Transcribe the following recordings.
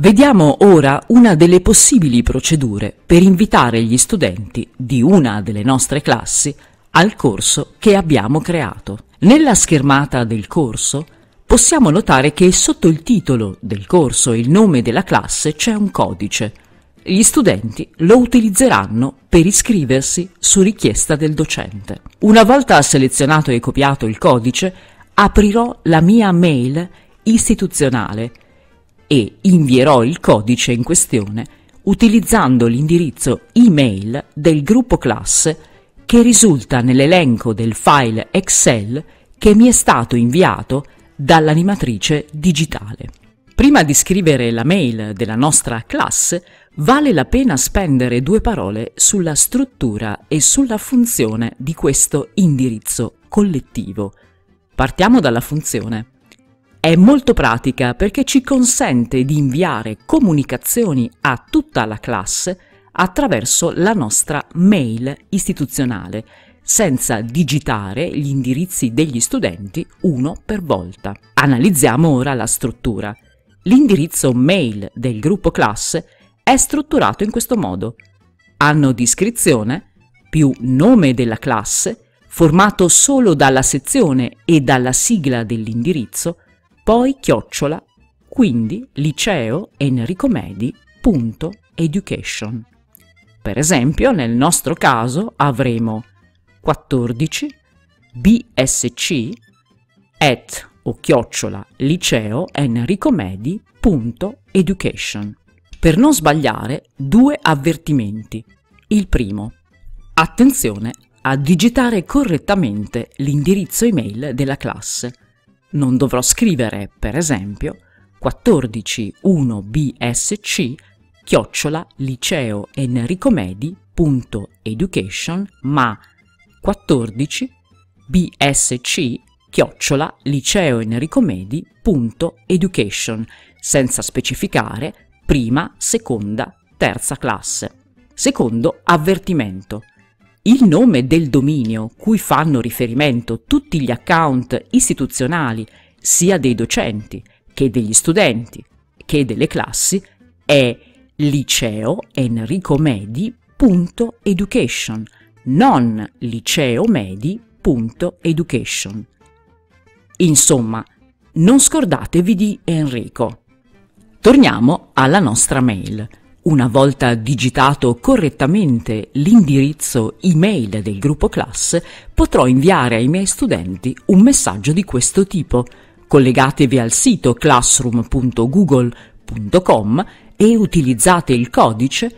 Vediamo ora una delle possibili procedure per invitare gli studenti di una delle nostre classi al corso che abbiamo creato. Nella schermata del corso possiamo notare che sotto il titolo del corso e il nome della classe c'è un codice. Gli studenti lo utilizzeranno per iscriversi su richiesta del docente. Una volta selezionato e copiato il codice, aprirò la mia mail istituzionale e invierò il codice in questione utilizzando l'indirizzo email del gruppo classe che risulta nell'elenco del file Excel che mi è stato inviato dall'animatrice digitale. Prima di scrivere la mail della nostra classe, vale la pena spendere due parole sulla struttura e sulla funzione di questo indirizzo collettivo. Partiamo dalla funzione. È molto pratica perché ci consente di inviare comunicazioni a tutta la classe attraverso la nostra mail istituzionale, senza digitare gli indirizzi degli studenti uno per volta. Analizziamo ora la struttura. L'indirizzo mail del gruppo classe è strutturato in questo modo. Anno di iscrizione più nome della classe, formato solo dalla sezione e dalla sigla dell'indirizzo, poi chiocciola, quindi liceo Enrico Medi.education. Per esempio, nel nostro caso avremo 14 bsc at o chiocciola liceo Enrico Medi.education. Per non sbagliare, due avvertimenti. Il primo. Attenzione a digitare correttamente l'indirizzo email della classe non dovrò scrivere, per esempio, 141bsc chiocciola liceo enricomedi.education ma 14 bsc chiocciola liceo enricomedi.education senza specificare prima, seconda, terza classe. Secondo avvertimento. Il nome del dominio cui fanno riferimento tutti gli account istituzionali, sia dei docenti che degli studenti che delle classi, è liceoenricomedi.education, non liceomedi.education. Insomma, non scordatevi di Enrico. Torniamo alla nostra mail. Una volta digitato correttamente l'indirizzo email del gruppo classe, potrò inviare ai miei studenti un messaggio di questo tipo. Collegatevi al sito classroom.google.com e utilizzate il codice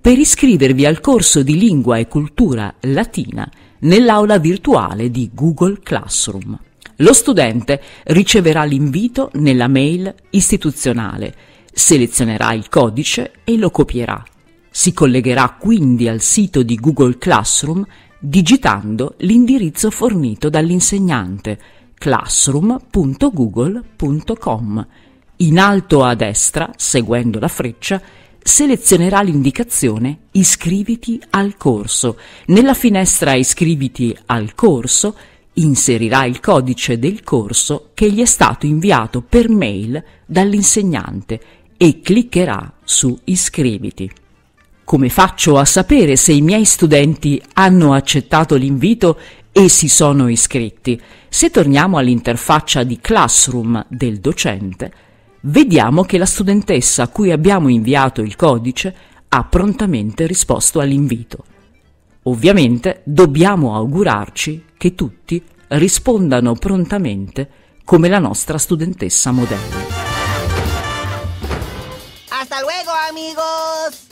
per iscrivervi al corso di lingua e cultura latina nell'aula virtuale di Google Classroom. Lo studente riceverà l'invito nella mail istituzionale selezionerà il codice e lo copierà. Si collegherà quindi al sito di Google Classroom digitando l'indirizzo fornito dall'insegnante classroom.google.com. In alto a destra, seguendo la freccia, selezionerà l'indicazione Iscriviti al corso. Nella finestra Iscriviti al corso inserirà il codice del corso che gli è stato inviato per mail dall'insegnante e cliccherà su Iscriviti. Come faccio a sapere se i miei studenti hanno accettato l'invito e si sono iscritti? Se torniamo all'interfaccia di Classroom del docente, vediamo che la studentessa a cui abbiamo inviato il codice ha prontamente risposto all'invito. Ovviamente dobbiamo augurarci che tutti rispondano prontamente come la nostra studentessa modello. Hasta luego amigos.